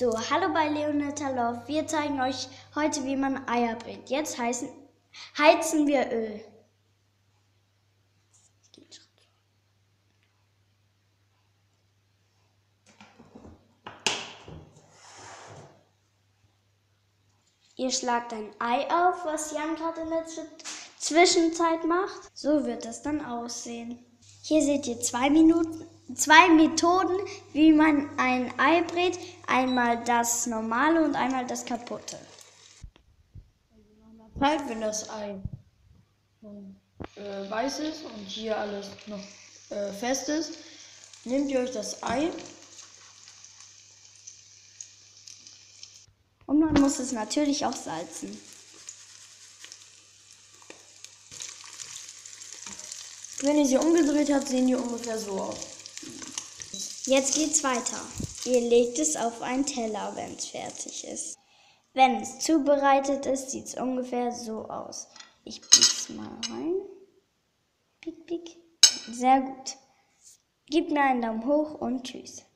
So, hallo bei Leonetta Love. Wir zeigen euch heute, wie man Eier brät. Jetzt heißen, heizen wir Öl. Ihr schlagt ein Ei auf, was Jan gerade in der Zwischenzeit macht. So wird es dann aussehen. Hier seht ihr zwei Minuten, zwei Methoden, wie man ein Ei brät. Einmal das normale und einmal das kaputte. Zeit, wenn das Ei äh, weiß ist und hier alles noch äh, fest ist, nehmt ihr euch das Ei. Und man muss es natürlich auch salzen. Wenn ihr sie umgedreht habt, sehen die ungefähr so aus. Jetzt geht's weiter. Ihr legt es auf einen Teller, wenn es fertig ist. Wenn es zubereitet ist, sieht es ungefähr so aus. Ich bieg's mal rein. Pick, pick. Sehr gut. Gebt mir einen Daumen hoch und tschüss.